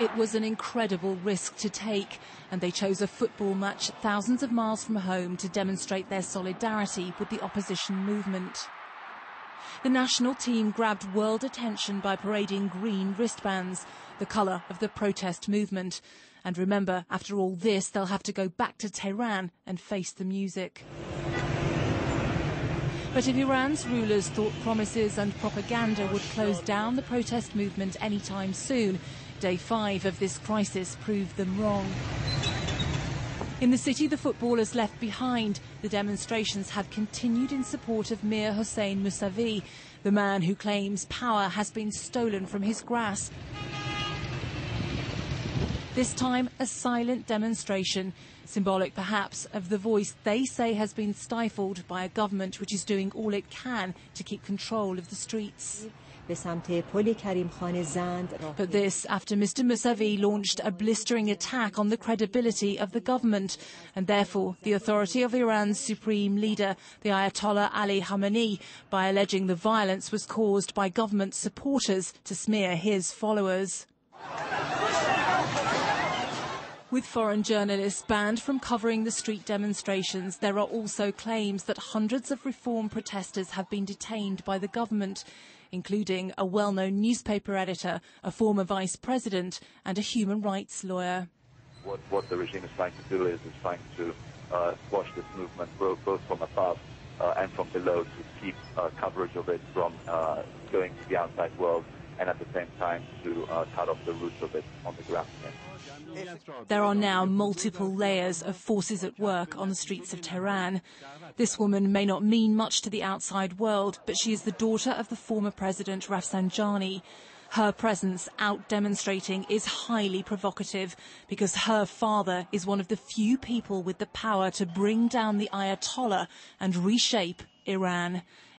It was an incredible risk to take, and they chose a football match thousands of miles from home to demonstrate their solidarity with the opposition movement. The national team grabbed world attention by parading green wristbands, the colour of the protest movement. And remember, after all this, they'll have to go back to Tehran and face the music. But if Iran's rulers thought promises and propaganda would close down the protest movement anytime soon, day five of this crisis proved them wrong. In the city the footballers left behind, the demonstrations have continued in support of Mir Hossein Mousavi, the man who claims power has been stolen from his grasp. This time, a silent demonstration, symbolic perhaps of the voice they say has been stifled by a government which is doing all it can to keep control of the streets. But this after Mr Mousavi launched a blistering attack on the credibility of the government and therefore the authority of Iran's supreme leader, the Ayatollah Ali Khamenei, by alleging the violence was caused by government supporters to smear his followers. With foreign journalists banned from covering the street demonstrations, there are also claims that hundreds of reform protesters have been detained by the government including a well-known newspaper editor, a former vice president, and a human rights lawyer. What, what the regime is trying to do is, is trying to uh, squash this movement both, both from above uh, and from below to keep uh, coverage of it from uh, going to the outside world and at the same time to uh, cut off the roots of it on the ground. There are now multiple layers of forces at work on the streets of Tehran. This woman may not mean much to the outside world, but she is the daughter of the former president Rafsanjani. Her presence out demonstrating is highly provocative because her father is one of the few people with the power to bring down the Ayatollah and reshape Iran.